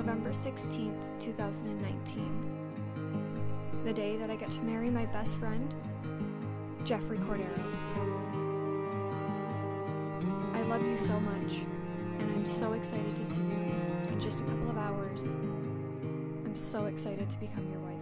November 16th, 2019. The day that I get to marry my best friend, Jeffrey Cordero. I love you so much, and I'm so excited to see you in just a couple of hours. I'm so excited to become your wife.